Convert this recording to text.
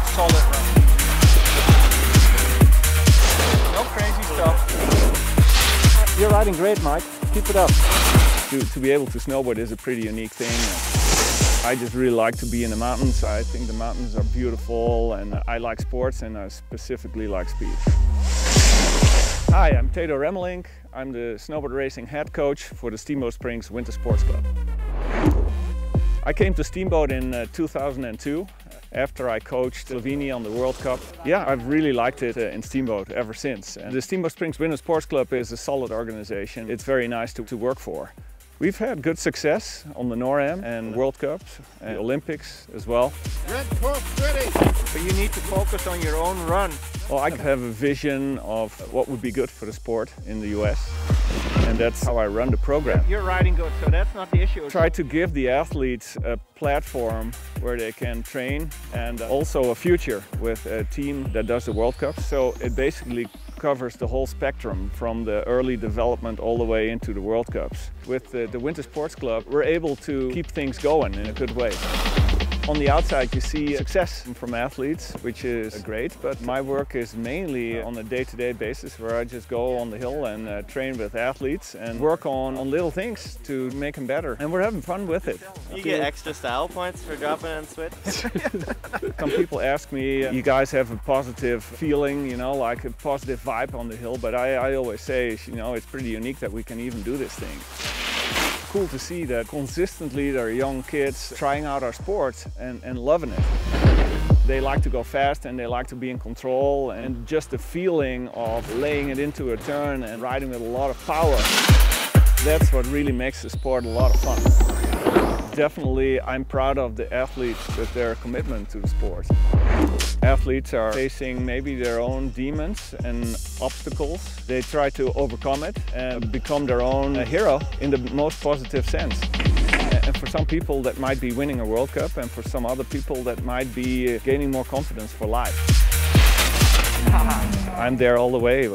good solid run. No crazy stuff. You're riding great, Mike. Keep it up. To, to be able to snowboard is a pretty unique thing. I just really like to be in the mountains. I think the mountains are beautiful and I like sports and I specifically like speed. Hi, I'm Thedo Remmelink. I'm the snowboard racing head coach for the Steamboat Springs Winter Sports Club. I came to Steamboat in uh, 2002 after I coached Slovenia on the World Cup. Yeah, I've really liked it uh, in Steamboat ever since. And the Steamboat Springs Winter Sports Club is a solid organization. It's very nice to, to work for. We've had good success on the NORAM and World Cups and Olympics as well. Red ready. But you need to focus on your own run. Well, I have a vision of what would be good for the sport in the US. And that's how I run the program. You're riding good, so that's not the issue. Try to give the athletes a platform where they can train and also a future with a team that does the World Cup. So it basically covers the whole spectrum from the early development all the way into the World Cups. With the, the Winter Sports Club, we're able to keep things going in a good way. On the outside you see success from athletes, which is great, but my work is mainly on a day-to-day -day basis where I just go on the hill and uh, train with athletes and work on, on little things to make them better. And we're having fun with it. You get extra style points for dropping and switch? Some people ask me, you guys have a positive feeling, you know, like a positive vibe on the hill, but I, I always say, you know, it's pretty unique that we can even do this thing cool to see that consistently there are young kids trying out our sport and, and loving it. They like to go fast and they like to be in control and just the feeling of laying it into a turn and riding with a lot of power. That's what really makes the sport a lot of fun. Definitely I'm proud of the athletes with their commitment to sport. Athletes are facing maybe their own demons and obstacles. They try to overcome it and become their own hero in the most positive sense. And for some people that might be winning a World Cup and for some other people that might be gaining more confidence for life. I'm there all the way.